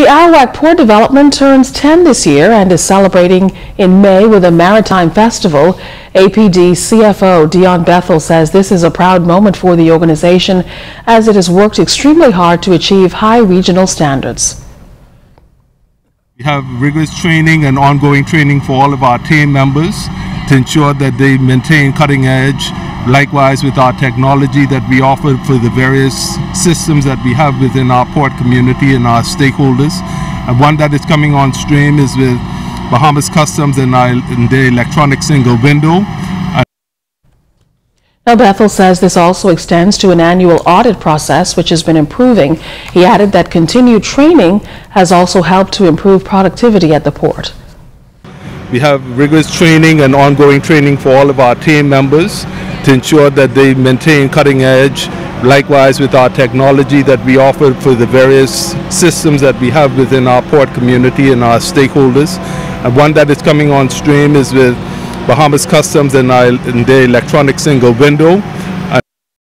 The Arawak Port Development turns 10 this year and is celebrating in May with a maritime festival. APD CFO Dion Bethel says this is a proud moment for the organization as it has worked extremely hard to achieve high regional standards. We have rigorous training and ongoing training for all of our team members to ensure that they maintain cutting edge. Likewise, with our technology that we offer for the various systems that we have within our port community and our stakeholders. And one that is coming on stream is with Bahamas Customs and, our, and their electronic single window. Now, Bethel says this also extends to an annual audit process, which has been improving. He added that continued training has also helped to improve productivity at the port. We have rigorous training and ongoing training for all of our team members to ensure that they maintain cutting edge. Likewise, with our technology that we offer for the various systems that we have within our port community and our stakeholders. And one that is coming on stream is with Bahamas Customs and, our, and their electronic single window.